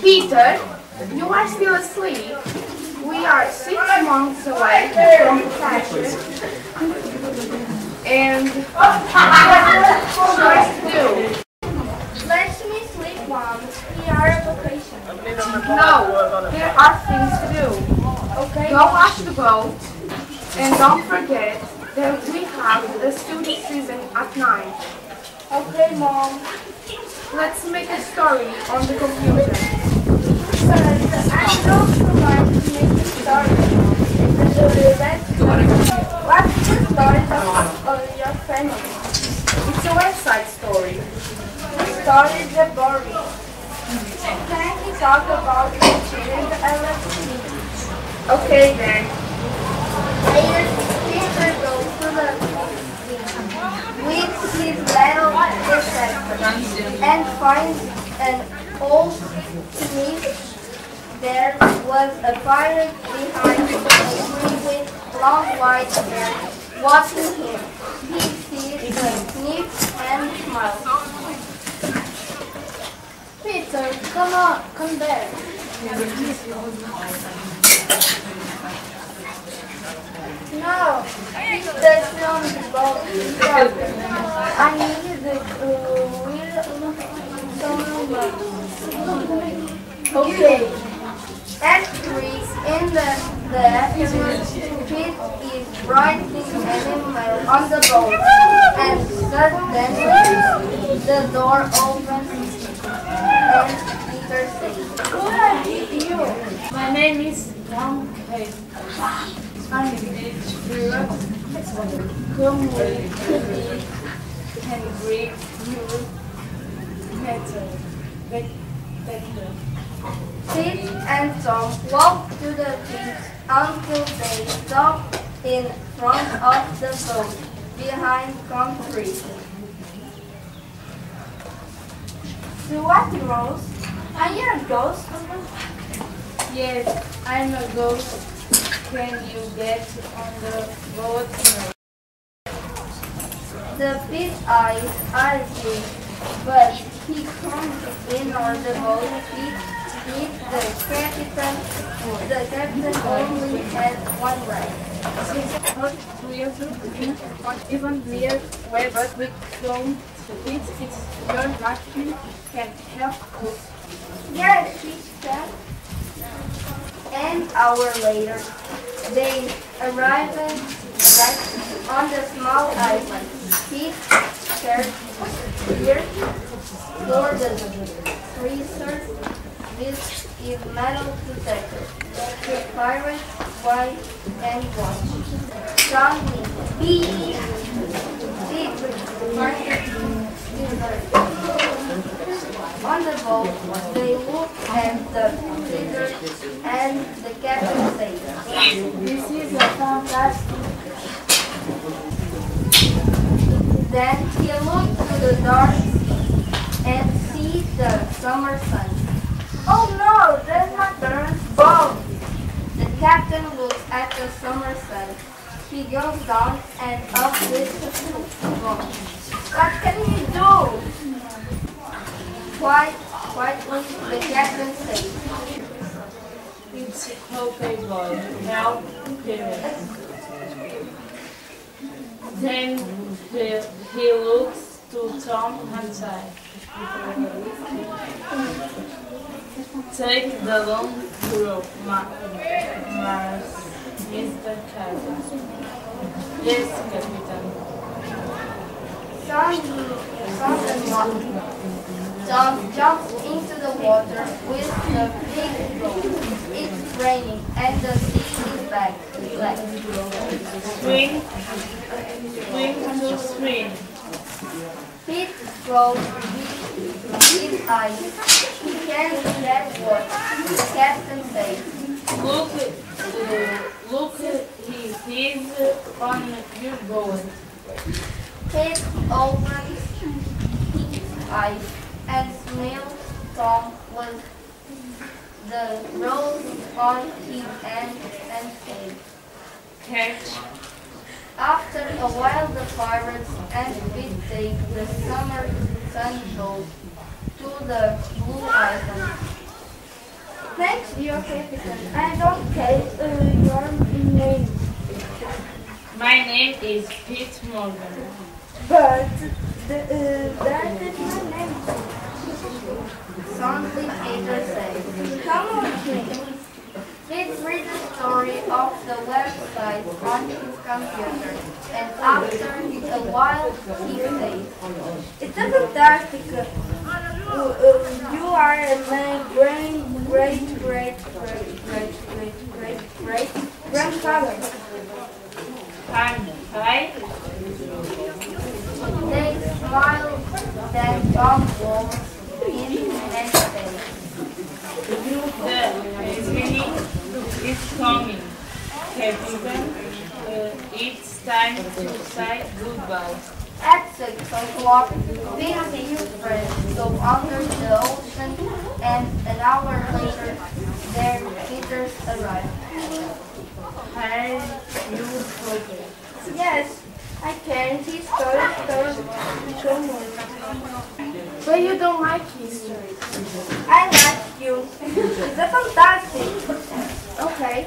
Peter, you are still asleep. We are six months away from fashion. And what do? Let me sleep, Mom. We are on vacation. No, there are things to do. Okay. Go wash the boat. And don't forget that we have the student season at night. Okay, Mom. Let's make a story on the computer. But I don't like to make a story. Let's What's the story of your family? It's a website story. Stories are boring. Can we talk about the children I love Okay then. Later, Peter goes to the with his little detector and finds an old smith. There was a pirate behind a tree with long white hair watching him. He sees the smith and smiles. Peter, come on, come back. No, that's not the boat. I need the uh, wheel Okay. At three in the, the Pete is writing an email on the boat, and suddenly the door opens and Peter you? My name is Tom Kate. I'm age zero. Come with me and bring you better. Better. Pete and Tom walk to the beach until they stop in front of the boat behind concrete. What, Rose? Are you a ghost? Yes, I'm a ghost. Can you get on the boat? The big eyes are big, but he comes in on the boat Pete Pete, the captain. The captain only has one right. Not weird, not even weird way, but we don't it. It's your lucky can help us. Yes, she said. An hour later, they arrived, on the small island. Pete shared here for the research. This is metal detector. The pirates white and watch. Johnny, beep, beep. On the boat, they look at the figure and the captain says, This is a fantastic. Then he looked to the dark and sees the summer sun. Oh no, that's not Burns' boat. The captain looks at the summer sun. He goes down and up with the boat. What can he do? Quite, quietly, the captain says, It's okay, boy. Him. Then he, looks to Tom and says, Take the long rope, Ma- Mars, Mr. Captain. Yes, Captain. Son, son and mom. Tom jumps into the water with the big boat. It's raining and the sea is black. black. Swing, swing to swing. Pete throws his eyes. He can't get what the captain says. Look, uh, look, he is on your boat. Pete opens his eyes and smells Tom with the rose on his hand and says, Catch. After a while, the pirates and Pete take the summer sun boat to the Blue Island. Thanks, your captain. I don't care uh, your name. My name is Pete Morgan. But the, uh, that is my name. Suddenly Peter said, Come on, King. He'd read the story of the website on his computer, and after a while he said, It's fantastic. Uh, uh, you are my great, great, great, great, great, great, great, great grandfather. I'm right. Smiled, then Tom walked in and said, The evening is coming. Captain, uh, it's time to say goodbye. At six o'clock, Peter and his friends go under the ocean, and an hour later, their visitors arrive. Hey, you forget. Yes, I can't. story so much. But you don't like history. I like you. It's a fantastic. Okay.